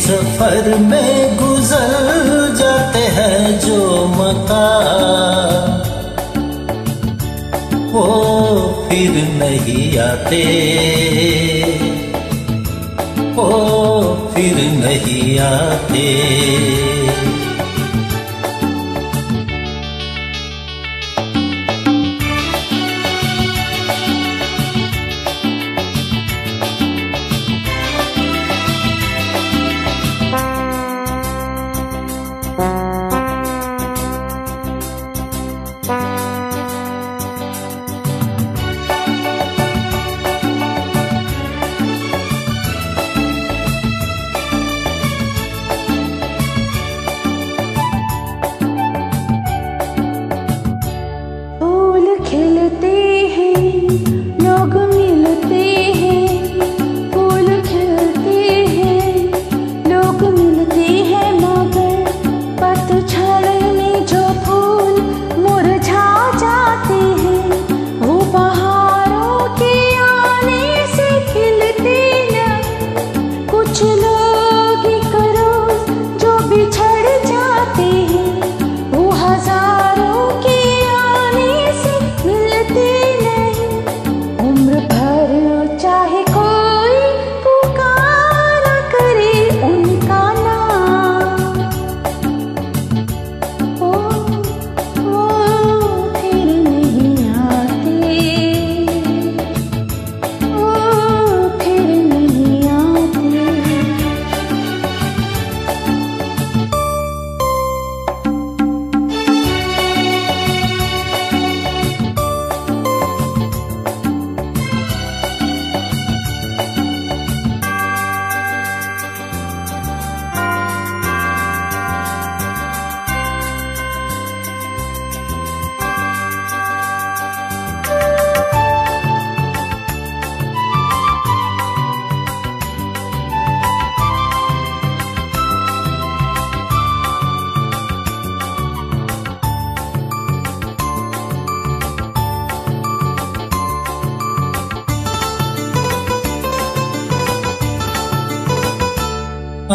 सफ़र में गुजर जाते हैं जो मका वो फिर नहीं आते। वो फिर नहीं आते।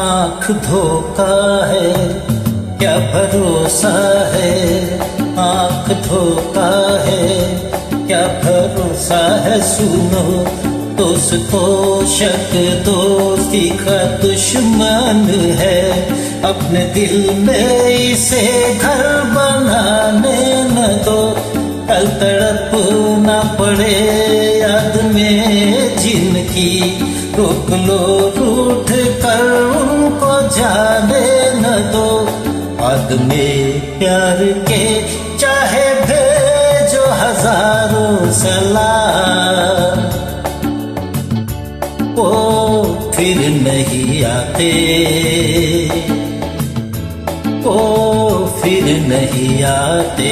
आँख धोखा है, क्या भरोसा है? आँख धोखा है, क्या भरोसा है? सुनो, दोस्तों, शक दोस्ती का दुश्मन है। अपने दिल में इसे घर बनाने न दो। कल तड़प ना पड़े याद में जिनकी रोक लो, रूठ कर उनको जाने न दो। बाद में प्यार के चाहे भेजो हज़ारों सलाम। वो फिर नहीं आते। ओ, फिर नहीं आते।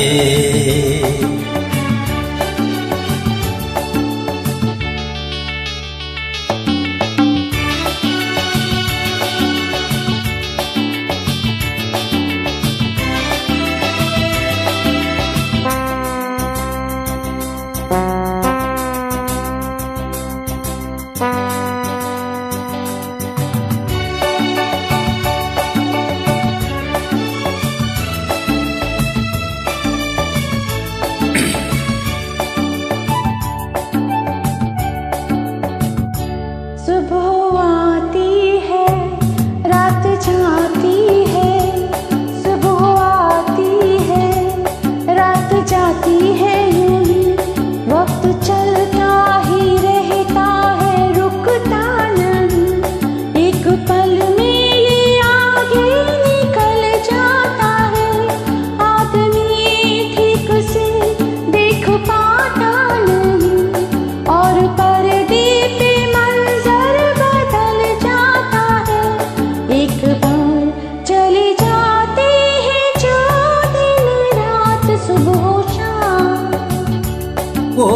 वो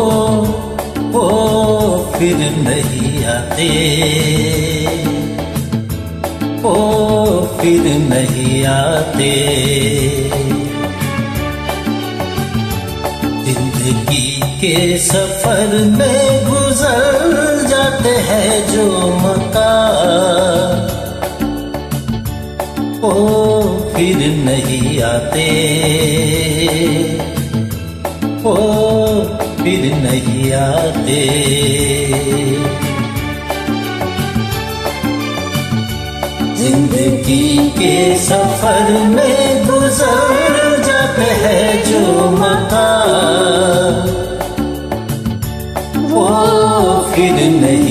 वो फिर नहीं आते। वो फिर नहीं आते। ज़िंदगी के सफ़र में गुजर जाते हैं जो मका ओ फिर नहीं आते। ओ नहीं आते ज़िंदगी के सफ़र में गुजर जाते हैं जो मता वो फिर नहीं